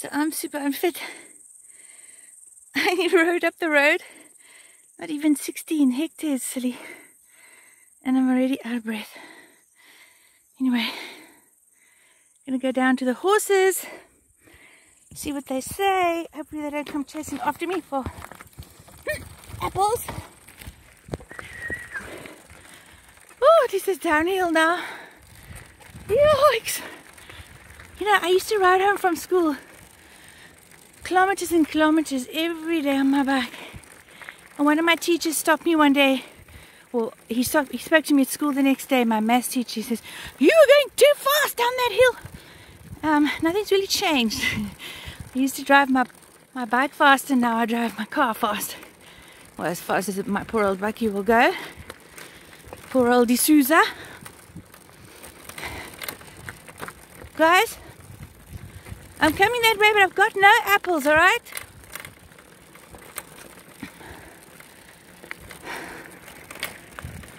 So I'm super unfit. I rode up the road, not even 16 hectares, silly. And I'm already out of breath. Anyway, I'm gonna go down to the horses, see what they say. Hopefully they don't come chasing after me for apples. Oh, this is downhill now. Yikes! You know, I used to ride home from school kilometers and kilometers every day on my bike. And one of my teachers stopped me one day. Well, he, stopped, he spoke to me at school the next day. My maths teacher he says, You are going too fast down that hill. Um, nothing's really changed. I used to drive my, my bike fast, and now I drive my car fast. Well, as fast as my poor old buggy will go. Poor old D'Souza. Guys, I'm coming that way, but I've got no apples, alright?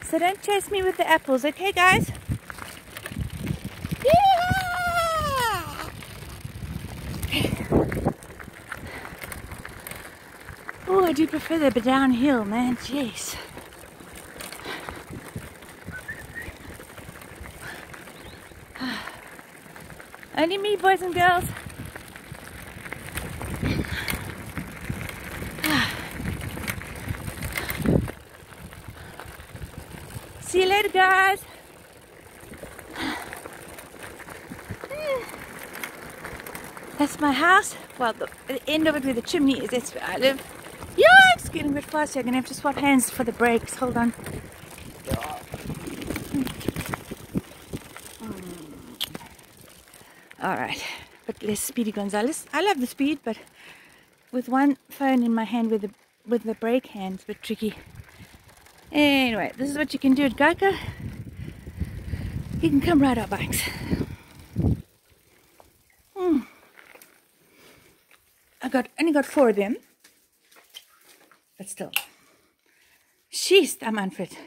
So don't chase me with the apples, okay, guys? Yeah! Oh, I do prefer the downhill, man. Jeez. Ah. Only me, boys and girls. See you later, guys. That's my house. Well, the, the, end of it where the chimney is, that's where I live. Yeah, it's getting a bit fast. I'm gonna have to swap hands for the brakes. Hold on. Hmm. All right, but less speedy Gonzales. I love the speed, but with one phone in my hand with the with the brake hand, it's a bit tricky. Anyway, this is what you can do at Geico. You can come ride our bikes. Hmm. I got only got four of them. But still. Sheesh, I'm unfit.